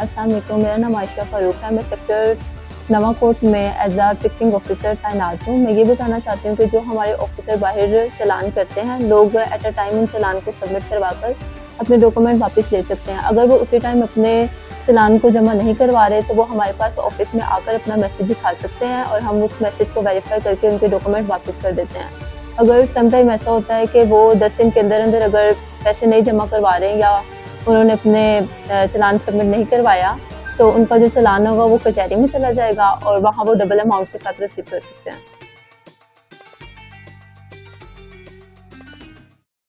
असलम मेरा नाम आयशा फारूक है। मैं सेक्टर नवा कोट में एज आ पिकिंग ऑफिसर तैनात हूँ। मैं ये बताना चाहती हूँ कि जो हमारे ऑफिसर बाहर चलान करते हैं, लोग एट अ टाइम उन चलान को सबमिट करवा कर अपने डॉक्यूमेंट वापस ले सकते हैं। अगर वो उसी टाइम अपने चलान को जमा नहीं करवा रहे तो वो हमारे पास ऑफ़िस में आकर अपना मैसेज दिखा सकते हैं और हम उस मैसेज को वेरीफाई करके उनके डॉक्यूमेंट वापस कर देते हैं। अगर समटाइम ऐसा होता है कि वो दस दिन के अंदर अंदर अगर पैसे नहीं जमा करवा रहे हैं या उन्होंने अपने चलान सबमिट नहीं करवाया तो उनका जो चलान होगा वो कचहरी में चला जाएगा और वहाँ वो डबल अमाउंट के साथ रिसीव कर सकते हैं।